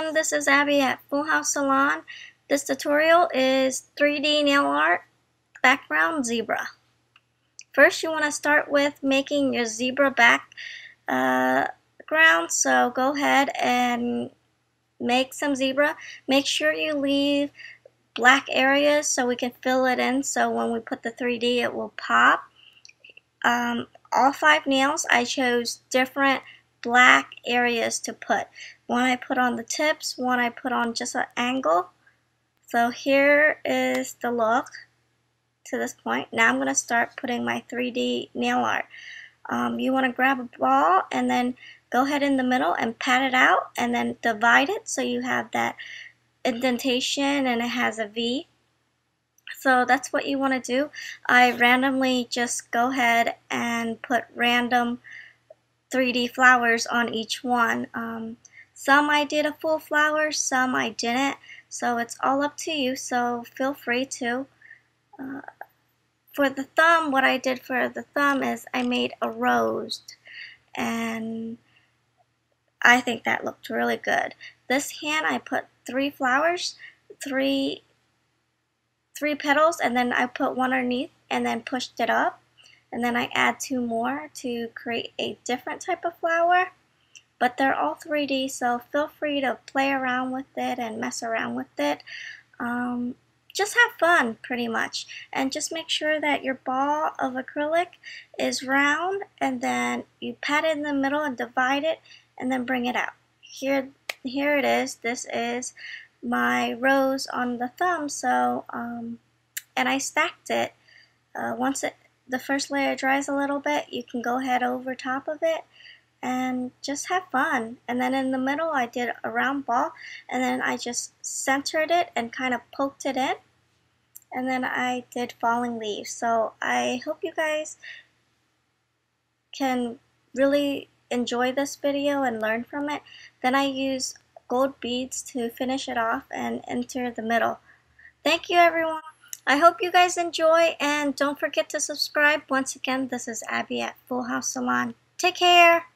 everyone, this is Abby at Full House Salon. This tutorial is 3D nail art background zebra. First you want to start with making your zebra background, uh, so go ahead and make some zebra. Make sure you leave black areas so we can fill it in so when we put the 3D it will pop. Um, all five nails I chose different black areas to put. One I put on the tips, one I put on just an angle. So here is the look to this point. Now I'm going to start putting my 3D nail art. Um, you want to grab a ball and then go ahead in the middle and pat it out and then divide it so you have that indentation and it has a V. So that's what you want to do. I randomly just go ahead and put random 3D flowers on each one. Um, some I did a full flower, some I didn't. So it's all up to you, so feel free to. Uh, for the thumb, what I did for the thumb is I made a rose. And I think that looked really good. This hand, I put three flowers, three, three petals, and then I put one underneath and then pushed it up and then I add two more to create a different type of flower. But they're all 3D so feel free to play around with it and mess around with it. Um, just have fun pretty much. And just make sure that your ball of acrylic is round and then you pat it in the middle and divide it and then bring it out. Here here it is. This is my rose on the thumb so um, and I stacked it uh, once it the first layer dries a little bit, you can go ahead over top of it and just have fun. And then in the middle, I did a round ball and then I just centered it and kind of poked it in. And then I did falling leaves. So I hope you guys can really enjoy this video and learn from it. Then I use gold beads to finish it off and enter the middle. Thank you everyone. I hope you guys enjoy and don't forget to subscribe. Once again, this is Abby at Full House Salon. Take care.